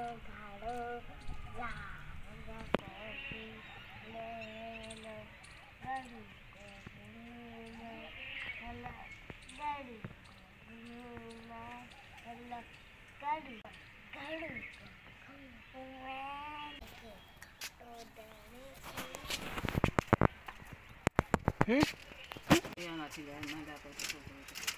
little guy. Hmm? Ayan natin, gano'n dapat ito.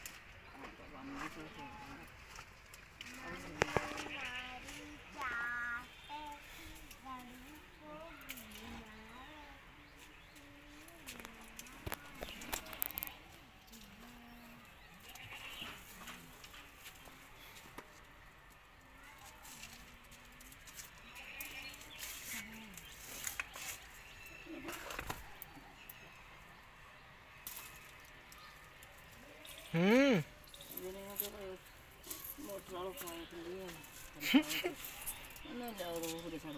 ਹੂੰ motor ਵਾਲੋ ਪਾਣੀ ਪੀਂਦੀ ਆ ਨਾ ਲਾਉ ਰੋ ਹੋ ਰਿਹਾ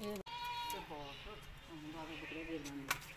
ਇਹ ਤੇ ਬਹੁਤ ਹੁੰਦਾ ਬਕਰੇ ਦੇ ਬੰਦੇ